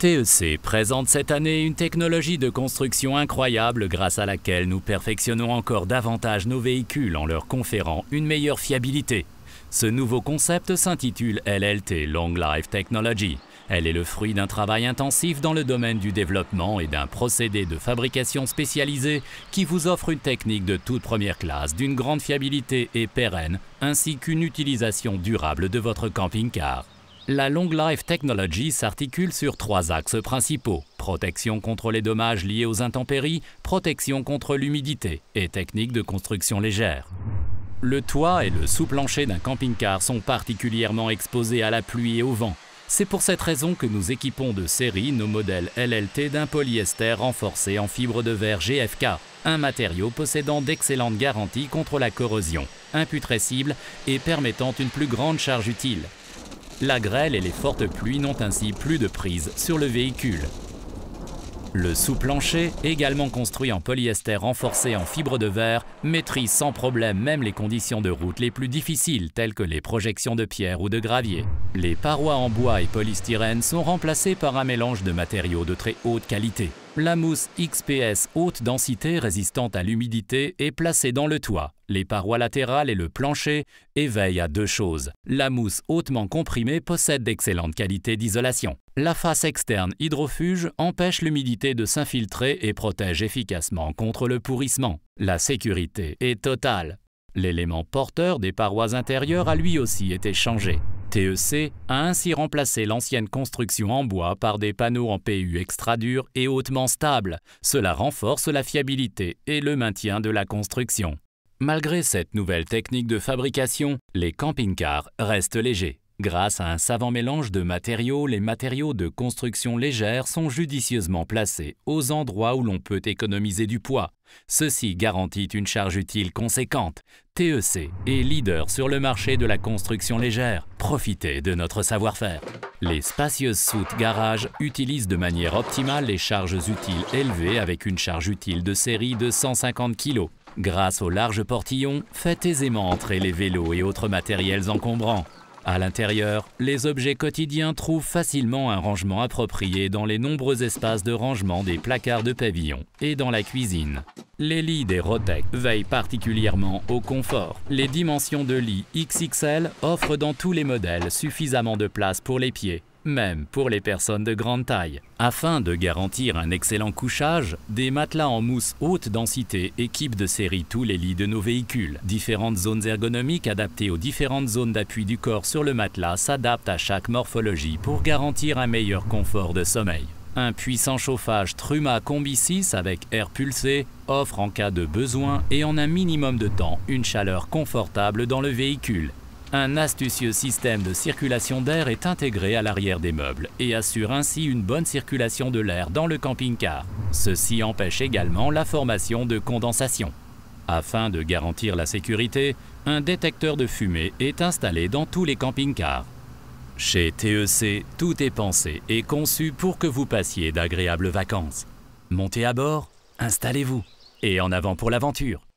TEC présente cette année une technologie de construction incroyable grâce à laquelle nous perfectionnons encore davantage nos véhicules en leur conférant une meilleure fiabilité. Ce nouveau concept s'intitule LLT Long Life Technology. Elle est le fruit d'un travail intensif dans le domaine du développement et d'un procédé de fabrication spécialisé qui vous offre une technique de toute première classe, d'une grande fiabilité et pérenne, ainsi qu'une utilisation durable de votre camping-car. La Long Life Technology s'articule sur trois axes principaux protection contre les dommages liés aux intempéries, protection contre l'humidité et technique de construction légère. Le toit et le sous-plancher d'un camping-car sont particulièrement exposés à la pluie et au vent. C'est pour cette raison que nous équipons de série nos modèles LLT d'un polyester renforcé en fibre de verre GFK, un matériau possédant d'excellentes garanties contre la corrosion, imputrescible et permettant une plus grande charge utile. La grêle et les fortes pluies n'ont ainsi plus de prise sur le véhicule. Le sous-plancher, également construit en polyester renforcé en fibre de verre, maîtrise sans problème même les conditions de route les plus difficiles telles que les projections de pierre ou de gravier. Les parois en bois et polystyrène sont remplacées par un mélange de matériaux de très haute qualité. La mousse XPS haute densité résistante à l'humidité est placée dans le toit. Les parois latérales et le plancher éveillent à deux choses. La mousse hautement comprimée possède d'excellentes qualités d'isolation. La face externe hydrofuge empêche l'humidité de s'infiltrer et protège efficacement contre le pourrissement. La sécurité est totale. L'élément porteur des parois intérieures a lui aussi été changé. TEC a ainsi remplacé l'ancienne construction en bois par des panneaux en PU extra durs et hautement stables. Cela renforce la fiabilité et le maintien de la construction. Malgré cette nouvelle technique de fabrication, les camping-cars restent légers. Grâce à un savant mélange de matériaux, les matériaux de construction légère sont judicieusement placés aux endroits où l'on peut économiser du poids. Ceci garantit une charge utile conséquente. TEC est leader sur le marché de la construction légère. Profitez de notre savoir-faire. Les spacieuses soutes garage utilisent de manière optimale les charges utiles élevées avec une charge utile de série de 150 kg. Grâce aux larges portillons, faites aisément entrer les vélos et autres matériels encombrants. À l'intérieur, les objets quotidiens trouvent facilement un rangement approprié dans les nombreux espaces de rangement des placards de pavillon et dans la cuisine. Les lits des Rotec veillent particulièrement au confort. Les dimensions de lit XXL offrent dans tous les modèles suffisamment de place pour les pieds même pour les personnes de grande taille. Afin de garantir un excellent couchage, des matelas en mousse haute densité équipent de série tous les lits de nos véhicules. Différentes zones ergonomiques adaptées aux différentes zones d'appui du corps sur le matelas s'adaptent à chaque morphologie pour garantir un meilleur confort de sommeil. Un puissant chauffage Truma Combi 6 avec air pulsé offre en cas de besoin et en un minimum de temps une chaleur confortable dans le véhicule un astucieux système de circulation d'air est intégré à l'arrière des meubles et assure ainsi une bonne circulation de l'air dans le camping-car. Ceci empêche également la formation de condensation. Afin de garantir la sécurité, un détecteur de fumée est installé dans tous les camping-cars. Chez TEC, tout est pensé et conçu pour que vous passiez d'agréables vacances. Montez à bord, installez-vous et en avant pour l'aventure.